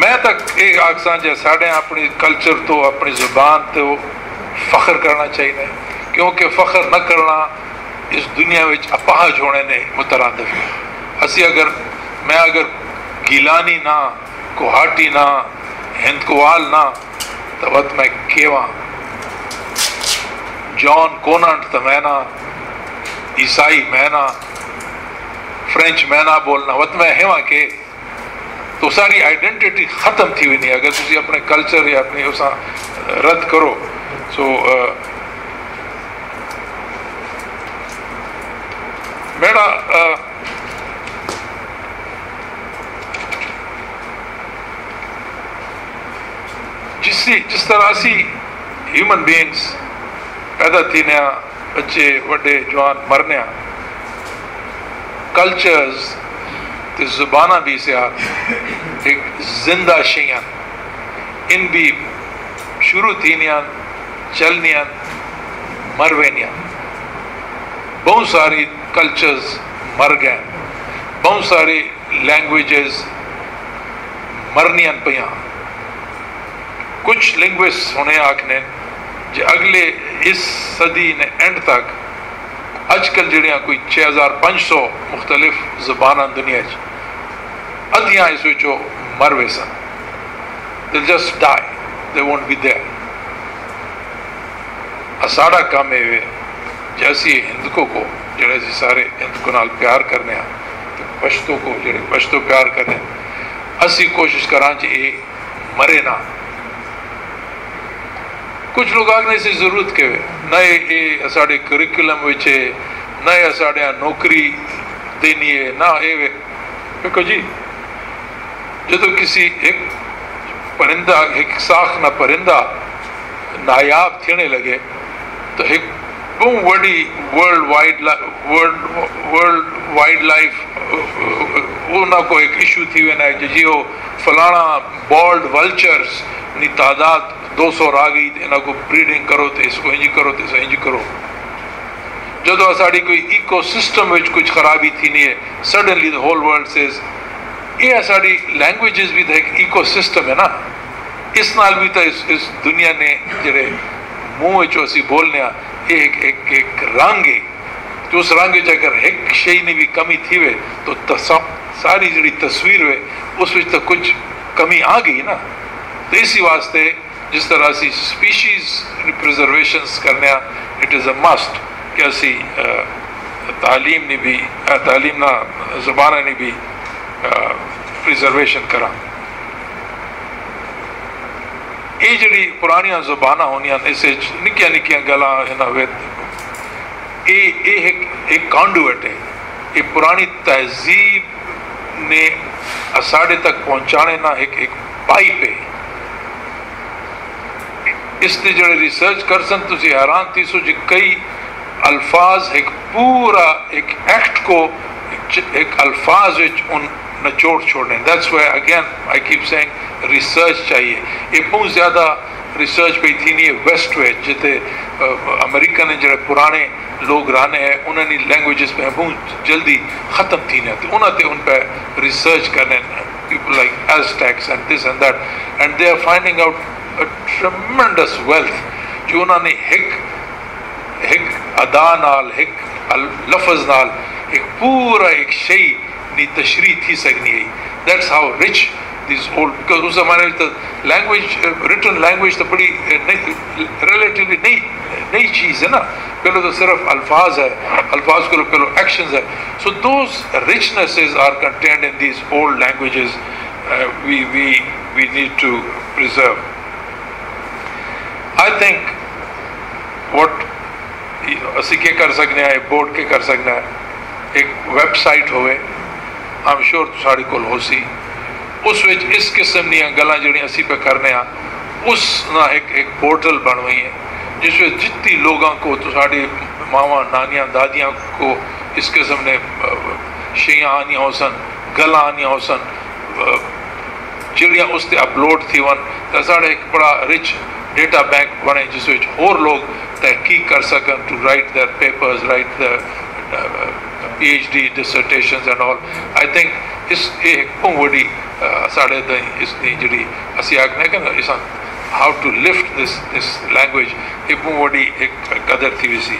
میں تک یہ آخساں جی ساڑھے اپنی کلچر تو اپنی زبان تو فخر کرنا چاہیے، کیونکہ فخر نہ کرنا اس دنیا میں اپاہج ہونے نے مترادف ہے۔ اسی اگر میں اگر گیلانی نہ کوہاٹی نہ، ہندکوال نہ، تو وقت میں کیواں؟ جان کوننٹ تو میں نہ، عیسائی میں نہ، فرینچ میں نہ بولنا۔ وقت میں ہیواں کہ تو ساری آئیڈینٹی ختم تھی ہوئی نہیں. اگر تھی اپنے کلچر یا اپنی اس رد کرو سو میرا جس جس طرح سی ہیومن بینگس پیدا تھی نیا، بچے، وڈے، جوان مرنے کلچرز تے زبانہ بھی سے ایک زندہ شیئن ان بھی شروع تھی نیا چلنیا مروینیا بہت ساری کلچرز مر گئے بہت ساری لینگویجز مرنیاں پیاں کچھ لینگویج ہونے آکھنے جو اگلے اس صدی نے اینڈ تک اج کل جڑیاں کوئی چھ ہزار پانچ سو مختلف زبان دنیا چ ادیاں اس وچو مر وے سن۔ دل just die they won't be there اساڑا کام ہے جیسی ہندکوں کو، جڑے سی سارے ہندکوں نال پیار کرنے ہیں، پشتوں کو، جڑے پشتوں پیار کرنے اسی کوشش کران چ جی، اے مرے نہ۔ کچھ لوگ آگنے سے ضرورت کے نئے اے ساڑے کریکولم وچے نئے ساڑے نوکری دینی ہے، نہ اے وے۔ دیکھو جی جدو کسی ایک پرندہ، ایک ساخ نہ پرندہ نایاب تھینے لگے، تو ایک بہت بڑی world wide world wide life وہ نہ کو ایک ایشو تھی ہوئے نا جی وہ فلانا دو سو را گئی تو انہوں کو بریڈنگ کرو تو اس کو انجی کرو تو اس کو انجی کرو۔ جدو ساڑی کوئی ایکو سسٹم کچھ خرابی تھی نہیں ہے suddenly the whole world sees یہ ساڑی لینگویجز بھی تھا ایک ایکو سسٹم ہے نا۔ اس نال بھی تو اس, اس دنیا نے جڑے منہ چو اسی بولنے یہ ایک ایک ایک رنگ ہے۔ تو اس رنگ اگر ایک شئی نے بھی کمی تھی وے تو ساری جڑی تصویر وے اس وچ تو کچھ کمی آ گئی نا۔ تو اسی واسطے جس طرح سی سپیشیز پریزرویشنس کرنے اٹ از اے مسٹ کہ اسی تعلیم نے بھی تعلیم نہ، زبانہ نے بھی پریزرویشن کرا۔ یہ جڑی پرانیاں زبانہ ہونیاں اسے نکیاں نکیاں گلا یہ ایک کانڈویٹ ہے۔ یہ پرانی تہذیب نے اساڑے تک پہنچانے نہ ایک ایک پائپ ہے۔ نے جڑے ریسرچ کر سن تو حیران تھی سو جی کئی الفاظ، ایک پورا، ایک ایکٹ کو ایک الفاظ وچ ان نچوڑ چھوڑنے۔ That's why again I keep saying research چاہیے۔ یہ بہت زیادہ ریسرچ پہ تھی، نہیں ہے ویسٹ ویچ جتے امریکہ نے جڑے پرانے لوگ رانے ہیں انہوں نے لینگویجز پہ بہت جلدی ختم تھی نہیں تو انہوں نے ان پہ ریسرچ کرنے people like Aztecs and this and that and they are finding out tremendous wealth جو انہوں نے ایک ایک ادا نال ایک لفظ نال ایک پورا ایک شئی نی تشریح تھی سکنی ہے that's how rich these old because اس زمانے میں تو لینگویج ریٹن لینگویج تو بڑی ریلیٹیولی نئی نئی چیز ہے نا پہلے تو صرف الفاظ ہے الفاظ کو پہلو ایکشنز ہے so those richnesses are contained in these old languages we we we need to preserve I think what اسی کے کر سکنے ہیں بورڈ کے کر سکنا ہے ایک ویب سائٹ ہوئے آئی شیور ساڑی کول ہو سی اس وچ اس قسم دیا گلاں جڑی اسی پہ کرنے ہیں اس نہ ایک ایک پورٹل بن ہوئی ہے جس میں جتنی لوگاں کو تو ساڑی ماما نانیاں دادیاں کو اس قسم نے شیاں آنی ہو سن گلاں آنی ہو سن جڑیاں اس تے اپلوڈ تھی ون تو ڈیٹا بینک بنے جس وچ اور لوگ تحقیق کر سکن to write their papers write the P H D dissertations and all I think اس یہ بہت وڈی ساڑھے تھی اس کی جڑی اسی آخنے کہ اس how to lift this this language ایک بہت وڈی ایک قدر تھی ویسی